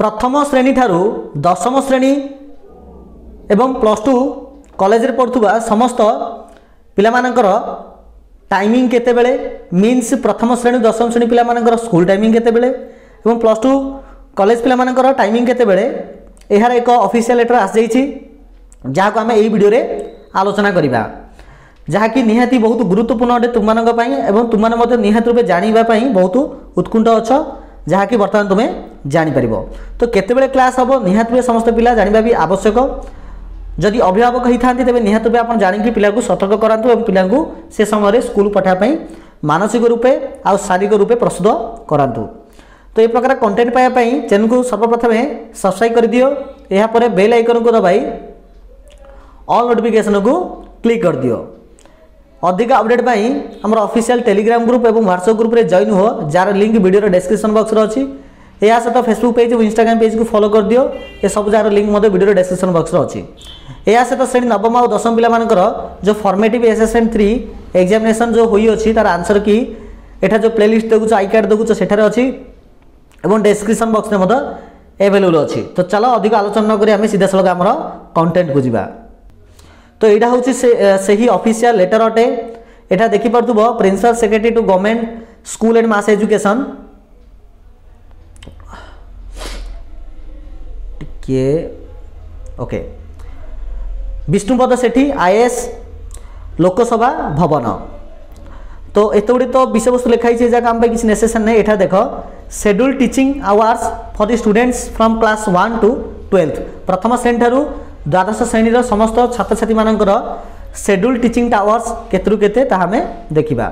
প্রথম শ্রেণী ঠারু দশম শ্রেণী এবং প্লস টু কলেজে পড়ুয়া সমস্ত পিলামানকর টাইমিং কেতবে মিন্স প্রথম শ্রেণী দশম শ্রেণী পিলামানকর স্কুল টাইমিং কেতবে এবং প্লস টু কলেজ পিলামানকর টাইমিং কেতবে এর এক অফিসিয়াল লেটর আসিযাইছি যা আমি এই ভিডিওরে আলোচনা করা ଯାହାକି ନିହାତି ବହୁତ ଗୁରୁତ୍ୱପୂର୍ଣ୍ଣ ଅଟେ ତୁମମାନଙ୍କ ପାଇଁ ଏବଂ ତୁମମାନେ ମଧ୍ୟ ନିହାତି ରୂପେ ଜାଣିବା ପାଇଁ ବହୁତ ଉତ୍କଣ୍ଠ ଅଛ जहाँकि बर्तमान तुम्हें जापर तो केत क्लास हम निहत समस्त पिला जाना भी आवश्यक जदि अभिभावक होता तेज निहत जानी पिला सतर्क करातु और पिला से समय स्कूल पठाईपी मानसिक रूपे आ शारीरिक रूपे प्रस्तुत करातु तो यह प्रकार कंटेन्ट पायापी चेल को सर्वप्रथमे सब्सक्राइब कर दियो यापर बेल आइकन को दबाई अल नोटिफिकेशन को क्लिक कर दियो ଅଧିକ ଅପଡ଼େଟ୍ ପାଇଁ ଆମର ଅଫିସିଆଲ ଟେଲିଗ୍ରାମ ଗ୍ରୁପ୍ ଏବଂ ହ୍ୱାଟ୍ସଆପ୍ ଗ୍ରୁପ୍ରେ ଜଏନ୍ ହୁଅ ଯାହାର ଲିଙ୍କ୍ ଭିଡ଼ିଓର ଡେସ୍କ୍ରିପସନ୍ ବକ୍ସରେ ଅଛି ଏହା ସହିତ ଫେସବୁକ୍ ପେଜ୍ ଏବଂ ଇନ୍ଷ୍ଟାଗ୍ରାମ୍ ପେଜ୍କୁ ଫଲୋ କରିଦିଅ ଏସବୁ ଯାହାର ଲିଙ୍କ୍ ମଧ୍ୟ ଭିଡ଼ିଓର ଡେସ୍କ୍ରିପସନ୍ ବକ୍ସରେ ଅଛି ଏହା ସହିତ ଶ୍ରେଣୀ ନବମ ଆଉ ଦଶମ ପିଲାମାନଙ୍କର ଯେଉଁ ଫର୍ମେଟିଭ୍ ଏସ୍ଏସ୍ଏନ୍ ଥ୍ରୀ ଏକ୍ଜାମିନେସନ୍ ଯେଉଁ ହୋଇଅଛି ତା'ର ଆନ୍ସର୍ କି ଏଠା ଯେଉଁ ପ୍ଲେଲିଷ୍ଟ ଦେଖୁଛ ଆଇ କାର୍ଡ଼ ଦେଖୁଛ ସେଠାରେ ଅଛି ଏବଂ ଡେସ୍କ୍ରିପସନ୍ ବକ୍ସରେ ମଧ୍ୟ ଏଭେଲେବୁଲ୍ ଅଛି ତ ଚାଲ ଅଧିକ ଆଲୋଚନା ନକରି ଆମେ ସିଧାସଳଖ ଆମର କଣ୍ଟେଣ୍ଟକୁ ଯିବା তো এইটা হচ্ছে সেই অফিসিয়াল লেটর অটে এটা দেখিপারুব principal secretary to government school and mass education টিকিয়ে ওকে বিষ্ণুপদ সেঠী আইএস লোকসভা ভবন তো এতগুড়ি তো বিষয়বস্তু লেখা হয়েছে যাক আমি কিছু নেসেসন নেই এটা দেখ schedule teaching hours for the students from class one to twelve প্রথম শ্রেণী ঠার ଦ୍ୱାଦଶ ଶ୍ରେଣୀର ସମସ୍ତ ଛାତ୍ରଛାତ୍ରୀମାନଙ୍କର ସେଡ୍ୟୁଲ୍ ଟିଚିଂଟା ଆୱାର୍ସ କେତେରୁ କେତେ ତାହା ଆମେ ଦେଖିବା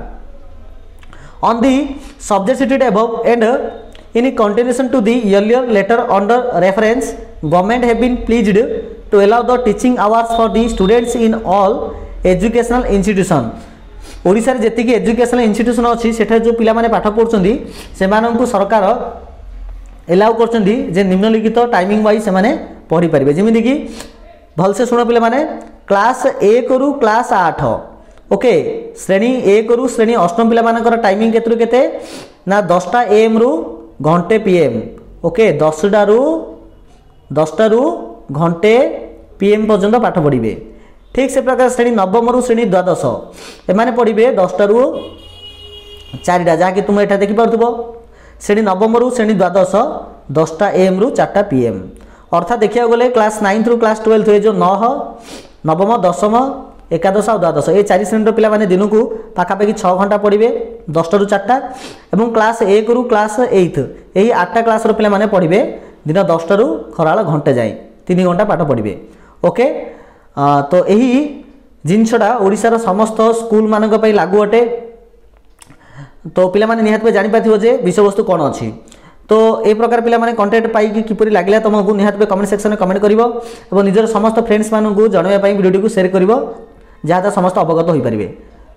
on the subject cited above and in continuation to the earlier letter under reference government have been pleased to allow the teaching hours for the students in all educational institution ଓଡ଼ିଶାରେ ଯେତିକି educational institution ଅଛି ସେଠାରେ ଯେଉଁ ପିଲାମାନେ ପାଠ ପଢ଼ୁଛନ୍ତି ସେମାନଙ୍କୁ ସରକାର ଏଲାଉ କରୁଛନ୍ତି ଯେ ନିମ୍ନଲିଖିତ ଟାଇମିଂ ୱାଇଜ୍ ସେମାନେ ପଢ଼ିପାରିବେ ଯେମିତିକି ଭଲସେ ଶୁଣ ପିଲାମାନେ କ୍ଲାସ୍ ଏକରୁ କ୍ଲାସ୍ ଆଠ ଓକେ ଶ୍ରେଣୀ ଏକରୁ ଶ୍ରେଣୀ ଅଷ୍ଟମ ପିଲାମାନଙ୍କର ଟାଇମିଂ କେତେରୁ କେତେ ନା ଦଶଟା ଏଏମ୍ରୁ ଘଣ୍ଟେ ପିଏମ୍ ଓକେ ଦଶଟାରୁ ଦଶଟାରୁ ଘଣ୍ଟେ ପିଏମ୍ ପର୍ଯ୍ୟନ୍ତ ପାଠ ପଢ଼ିବେ ଠିକ୍ ସେ ପ୍ରକାର ଶ୍ରେଣୀ ନବମରୁ ଶ୍ରେଣୀ ଦ୍ୱାଦଶ ଏମାନେ ପଢ଼ିବେ ଦଶଟାରୁ ଚାରିଟା ଯାହାକି ତୁମେ ଏଇଟା ଦେଖିପାରୁଥିବ ଶ୍ରେଣୀ ନବମରୁ ଶ୍ରେଣୀ ଦ୍ୱାଦଶ ଦଶଟା ଏଏମ୍ରୁ ଚାରିଟା ପିଏମ୍ অর্থাৎ দেখা গেলে class nine through class twelve এই যে নহ নবম দশম একাদশ আও দ্বাদশ এই চারি শ্রেণীর পিলামানে দিনকু পাখাপাখি ছ ঘন্টা পড়বে দশটার চারটা এবং ক্লাস একরু ক্লাস এইথ এই আটটা ক্লাসর পিলামানে পড়বে দিন দশটার খরাল ঘণ্টে যায় তিন ঘন্টা পাঠ পড়বে ওকে তো এই জিনিসটা ওড়িশার সমস্ত স্কুল মানক লাগু অটে তো পিলামানে নিহতি জাঁপারি যে বিষয়বস্তু কোণ অ তো এই প্রকার পিলামানে কন্টেন্ট পাইকি কিপরি লাগিলা তোমাকে নিহত ভাবে কমেন্ট সেকশনে কমেন্ট করব এবং নিজের সমস্ত ফ্রেন্ডস মানুষ জনাইবা ভিডিওটি সেয়ার করব যাহাতে সমস্ত অবগত হয়ে পারে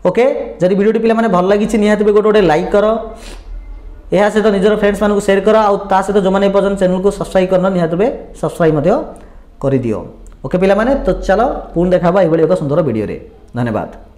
ওকে যদি ভিডিওটি পিলামানে ভাল লাগিছে নিহতি ভাবে গোটে গোটে লাইক কর ଏହା ସହିତ ନିଜର ଫ୍ରେଣ୍ଡସ୍ମାନଙ୍କୁ ସେୟାର କର ଆଉ ତା ସହିତ ଯେଉଁମାନେ ଏପର୍ଯ୍ୟନ୍ତ ଚ୍ୟାନେଲକୁ ସବସ୍କ୍ରାଇବ୍ କରିନ ନିହାତି ଭାବେ ସବସ୍କ୍ରାଇବ୍ ମଧ୍ୟ କରିଦିଅ ଓକେ ପିଲାମାନେ ତ ଚାଲ ପୁଣି ଦେଖା ହେବା ଏଭଳି ଏକ ସୁନ୍ଦର ଭିଡ଼ିଓରେ ଧନ୍ୟବାଦ